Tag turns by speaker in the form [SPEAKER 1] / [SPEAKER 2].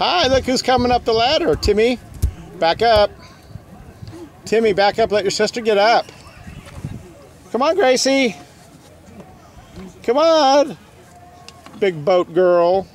[SPEAKER 1] Hi, look who's coming up the ladder. Timmy, back up. Timmy, back up. Let your sister get up. Come on, Gracie. Come on. Big boat girl.